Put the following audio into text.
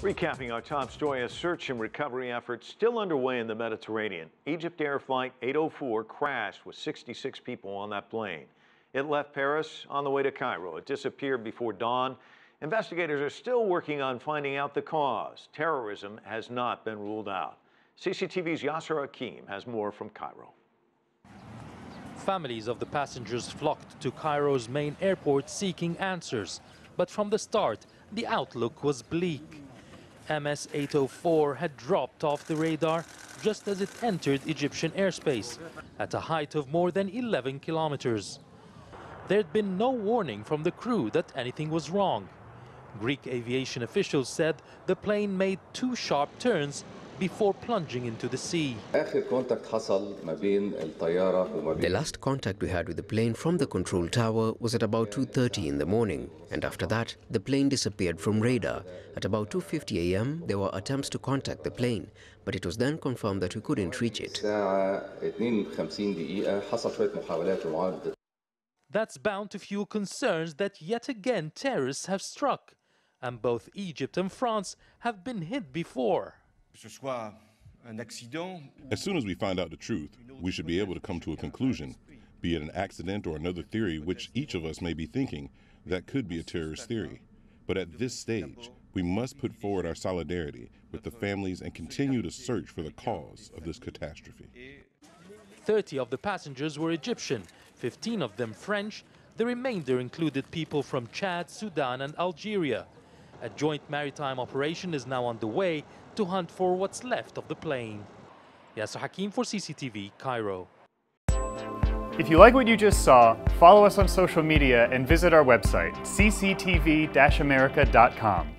Recapping our top story, a search and recovery effort still underway in the Mediterranean. Egypt Air Flight 804 crashed with 66 people on that plane. It left Paris on the way to Cairo. It disappeared before dawn. Investigators are still working on finding out the cause. Terrorism has not been ruled out. CCTV's Yasser Hakim has more from Cairo. Families of the passengers flocked to Cairo's main airport seeking answers. But from the start, the outlook was bleak. MS-804 had dropped off the radar just as it entered Egyptian airspace at a height of more than 11 kilometers. There'd been no warning from the crew that anything was wrong. Greek aviation officials said the plane made two sharp turns before plunging into the sea. The last contact we had with the plane from the control tower was at about 2.30 in the morning and after that the plane disappeared from radar. At about 2.50 am there were attempts to contact the plane but it was then confirmed that we couldn't reach it. That's bound to fuel concerns that yet again terrorists have struck and both Egypt and France have been hit before. As soon as we find out the truth, we should be able to come to a conclusion, be it an accident or another theory which each of us may be thinking that could be a terrorist theory. But at this stage, we must put forward our solidarity with the families and continue to search for the cause of this catastrophe. 30 of the passengers were Egyptian, 15 of them French. The remainder included people from Chad, Sudan, and Algeria. A joint maritime operation is now underway to hunt for what's left of the plane. Yasser Hakim for CCTV, Cairo. If you like what you just saw, follow us on social media and visit our website, cctv-america.com.